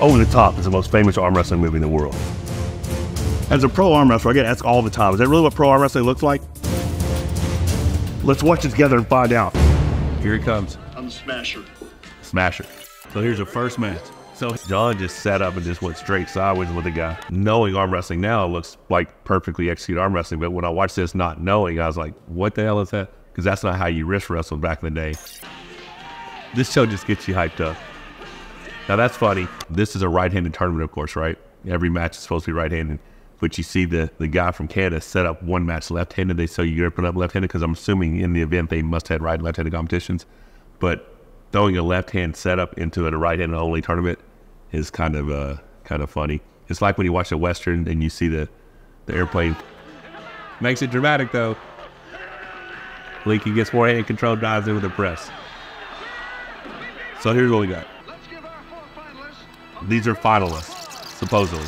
Over the Top is the most famous arm wrestling movie in the world. As a pro arm wrestler, I get asked all the time, is that really what pro arm wrestling looks like? Let's watch it together and find out. Here it comes. I'm the smasher. Smasher. So here's the first match. So John just sat up and just went straight sideways with the guy. Knowing arm wrestling now looks like perfectly executed arm wrestling, but when I watched this not knowing, I was like, what the hell is that? Because that's not how you wrist wrestled back in the day. This show just gets you hyped up. Now that's funny. This is a right-handed tournament, of course, right? Every match is supposed to be right-handed. But you see the, the guy from Canada set up one match left-handed. They so you're gonna put up left-handed because I'm assuming in the event they must have right and left-handed competitions. But throwing a left-hand setup into a right-handed only tournament is kind of uh, kind of funny. It's like when you watch a western and you see the the airplane. Makes it dramatic though. Lincoln gets more hand control, dives in with a press. So here's what we got. These are finalists, supposedly.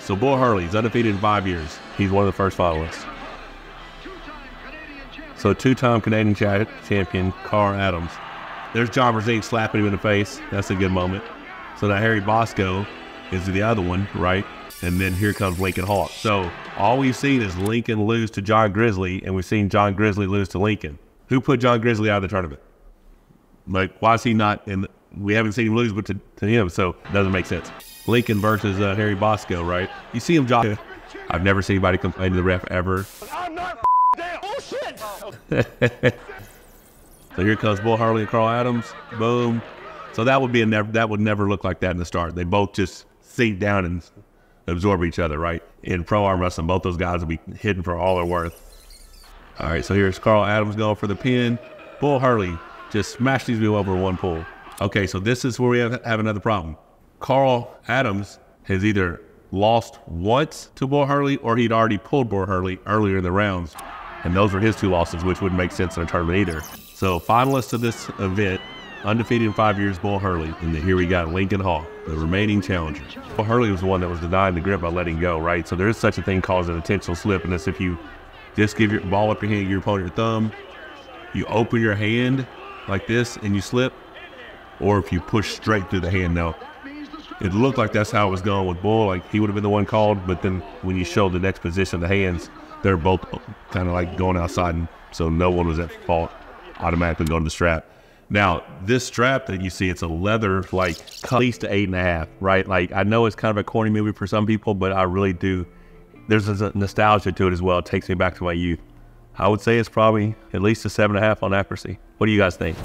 So Bull Hurley's undefeated in five years. He's one of the first finalists. So two-time Canadian cha- champion Carl Adams. There's John Brzezinski slapping him in the face. That's a good moment. So now Harry Bosco is the other one, right? And then here comes Lincoln Hawk. So all we've seen is Lincoln lose to John Grizzly, and we've seen John Grizzly lose to Lincoln. Who put John Grizzly out of the tournament? Like, why is he not in? The, we haven't seen him lose, but to, to him, so it doesn't make sense. Lincoln versus uh, Harry Bosco, right? You see him jog. I've never seen anybody complain to the ref ever. I'm not down. Bullshit. So here comes Bull Hurley and Carl Adams. Boom. So that would be a never. That would never look like that in the start. They both just sink down and absorb each other, right? In pro arm wrestling, both those guys will be hidden for all they're worth. All right, so here's Carl Adams going for the pin. Bull Hurley just smashed these people over one pull. Okay, so this is where we have, have another problem. Carl Adams has either lost once to Bo Hurley or he'd already pulled Bo Hurley earlier in the rounds. And those were his two losses, which wouldn't make sense in a tournament either. So finalists of this event, undefeated in five years, Bo Hurley. And here we got Lincoln Hawk, the remaining challenger. Bull Hurley was the one that was denying the grip by letting go, right? So there is such a thing called an intentional slip, and that's if you just give your ball up your hand, your opponent your thumb, you open your hand like this and you slip, or if you push straight through the hand. Now, it looked like that's how it was going with Bull. Like he would have been the one called, but then when you show the next position, the hands, they're both kind of like going outside, and so no one was at fault. Automatically going to the strap. Now, this strap that you see, it's a leather, like at least eight and a half, right? Like I know it's kind of a corny movie for some people, but I really do. There's a nostalgia to it as well. It takes me back to my youth. I would say it's probably at least a seven and a half on accuracy. What do you guys think?